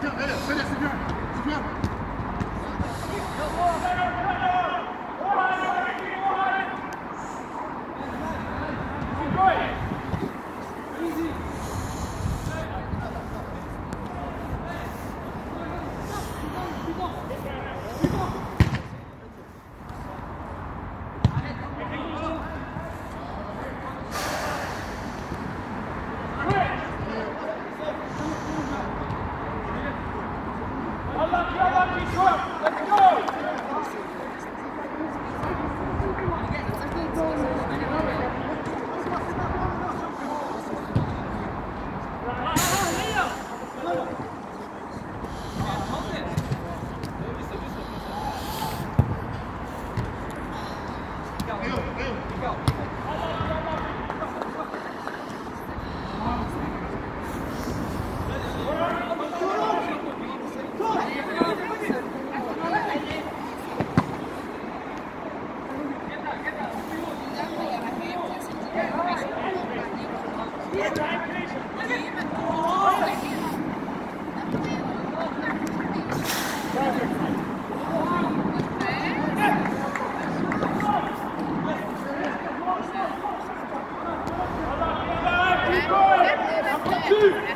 这样可以点使劲 Two.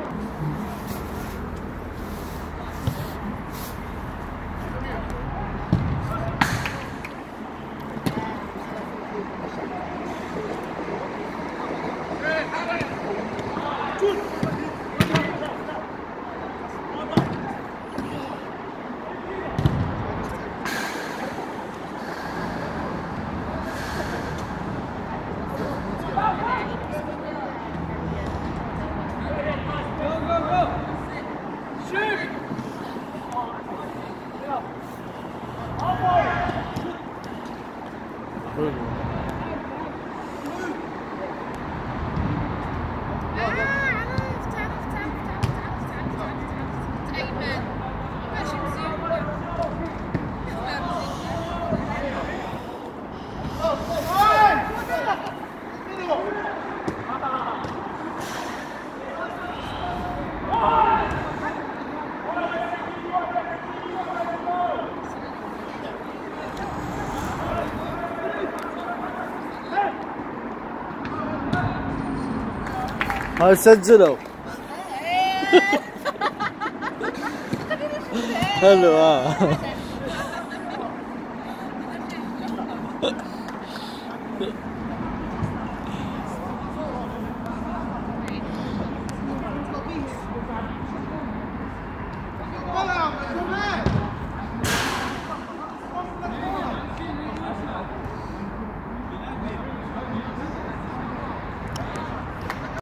Absolutely. هاي سجلوا. حلو آه.